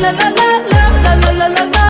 la la